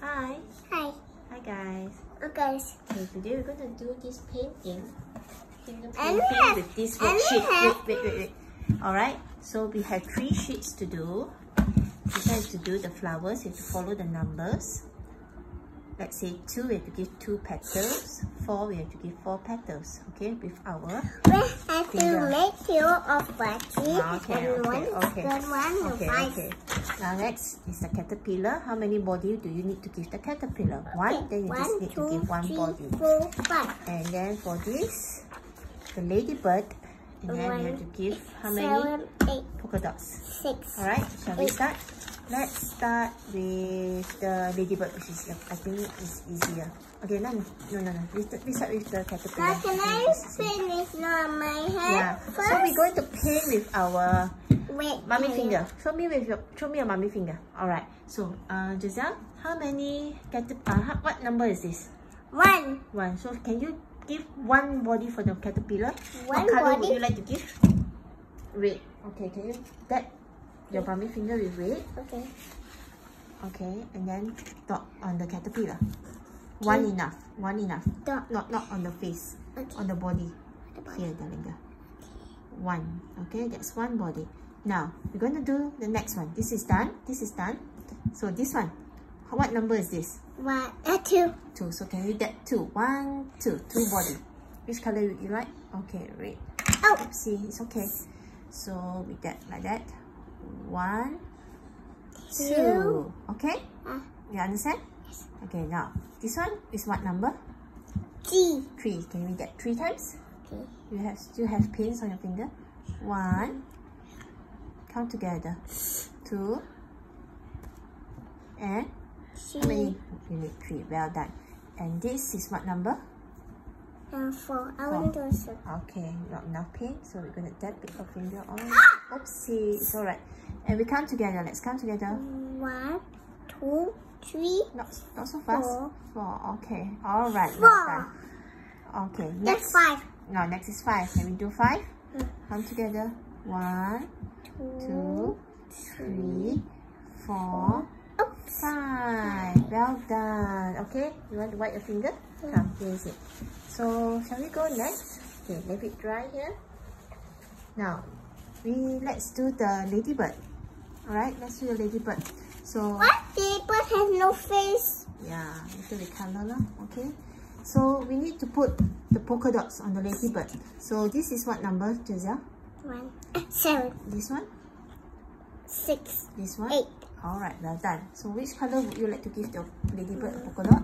Hi. Hi. Hi guys. Okay. Okay, today we're going to do this painting. Finger painting have- with this worksheet. Wait, wait, wait, wait. Alright, so we have three sheets to do. We have to do the flowers, you have to follow the numbers. Let's say two, we have to give two petals. Four, we have to give four petals. Okay, with our We have to make two of battery ah, Okay, and okay, one okay. good one Okay, okay. Now next is the caterpillar. How many body do you need to give the caterpillar? One, Okay, then you one, just need to give one three, body. four, five. And then for this, the ladybird, and then you have to give how many Seven, eight, polka dots? six. Alright, shall we start? Let's start with the ladybird, which is, I think is easier. Okay, no, no, no, no. We start, we start with the caterpillar. Now can I this is easy. finish on my head Yeah. first? So we're going to paint with our Mummy finger. Show me with your show me your mummy finger. Alright. So uh Giselle, how many caterp uh, what number is this? One. One. So can you give one body for the caterpillar? One what color body? would you like to give? Red. Okay, can you get your mummy finger with red? Okay. Okay, and then dot on the caterpillar. One enough. One enough. Dot. Not not on the face. Okay. On the body. The body. Here, darling. One. Okay, that's one body. Now, we're going to do the next one. This is done. This is done. So this one, what number is this? One. Uh, two. Two. So can you get two? One, two. Two body. Which color would you like? Okay, red. Oh. See, it's okay. So with that, like that. One, two. Two. Okay? Uh, You understand? Yes. Okay, now, this one is what number? Three. Three. Can we get three times? Okay. You have still have pins on your finger. One. Count together. Two. And three. how many? You need three. Well done. And this is what number? And four. I want to do so. Okay, not enough pin, so we're gonna tap it our finger on. Ah! Oopsie, it's alright. And we count together. Let's count together. One, two, three, Not not so fast. Four. Four. Okay. Alright. well four. Okay. That's Next. five. No, next is five. Can we do five? Mm. Count together. One, two, three, four, Oops. five. Well done. Okay, you want to wipe your finger? Come, here is it. So, shall we go next? Okay, let it dry here. Now, we let's do the ladybird. Alright, let's do the ladybird. So, What? Ladybird has no face. yeah, later we color lah. Okay. So, we need to put the polka dots on the ladybird. So, this is what number, Giselle? One, seven, This one? six, This one? eight. Alright, well done. So which color would you like to give the ladybird a polka dot?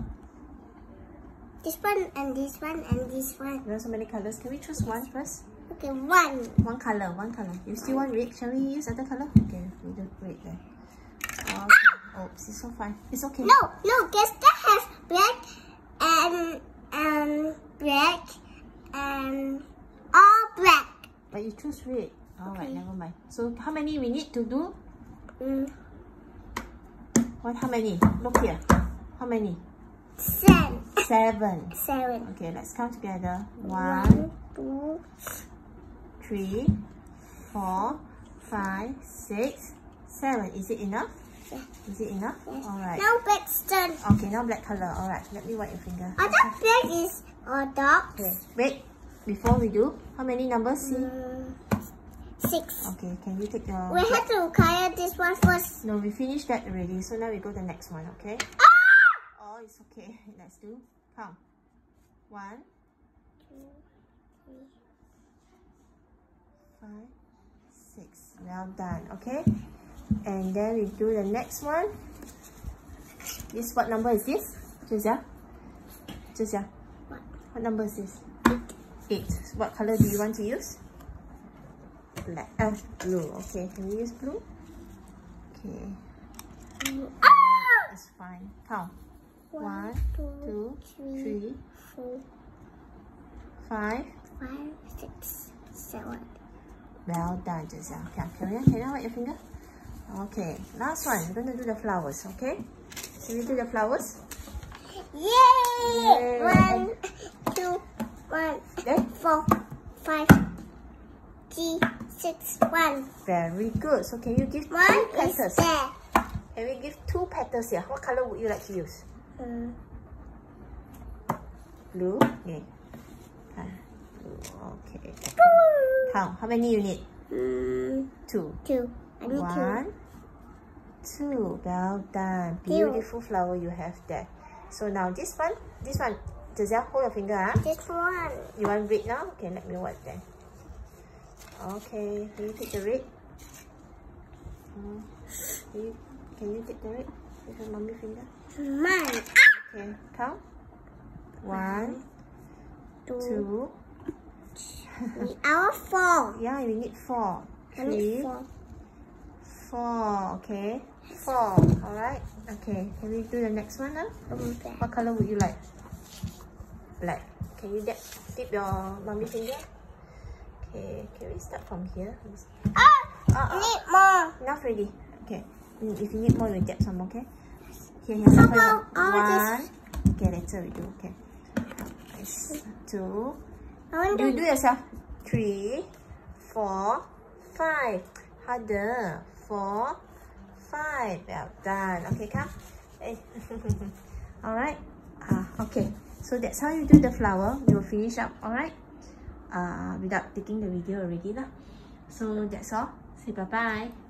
This one and this one and this one. There are so many colors. Can we choose one first? Okay, one. One color, one color. You still want red? Shall we use other color? Okay, we do red then. Okay. Oh, it's so fine. It's okay. No, no, guess that has black and um black and all black. But you choose red. Alright, Okay. never mind. So how many we need to do? Mm, What? How many? Look here. How many? seven. Seven. Seven. Okay, let's count together. One, two, three, four, five, six, seven. Is it enough? Yeah. Is it enough? Yes. Alright. Now black's done. Okay, now black color. Alright, let me wipe your finger. Other black is a dog. Okay, wait. Before we do, how many numbers? See? Mm, six. Okay, can you take your... We have to color this one first. No, we finished that already. So now we go to the next one, okay? Ah! Oh, it's okay. Let's do. Count. One, Two, three. five, six. Well done, okay? And then we do the next one. This, what number is this? Juzia? Juzia, What? what number is this? Eight. What color do you want to use? Black. Uh, blue. Okay, can we use blue? Okay, Ah! that's fine. Count. One, One, two, Two, three, three, four, five. five, six, seven. Well done, Giselle. Okay, can you, can you wipe your finger? Okay, last one. We're going to do the flowers, okay? Can we do the flowers? Yay! Yay. One, two, one, Okay. four, five, three, six, one. Very good. So can you give One two petals? there. And we give two petals here. What color would you like to use? Mm. Blue? Yeah. Ah, blue. Okay. How? How many you need? Mm. Two. Two. I need One, two. Well done. Beautiful flower you have there. So now this one, this one. Giselle, hold your finger. Ah. two. This one. You want red now? Okay, let me wipe then. Okay, can you take the red? Can you, can you take the red with your mommy finger? Mine. Okay, count. One, Two. two. We are four. Yeah, we need four. I need Three, four. four. Okay, four. Alright. Okay, can we do the next one now? Okay. What color would you like? Black. Can you dip, dip your mommy finger? Okay, can we start from here? Ah! Ah, ah. Need more. Enough already. Okay. If you need more, we'll get some, okay? Here, here. How about One. Okay, later we do. Okay. Two. I want Do to do yourself. Three, four, five. Harder. Four, five. Well done. Okay, come. Hey. Alright. Ah, okay. So that's how you do the flower. We will finish up. Alright. Uh, without taking the video already lah. So that's all. Say bye bye.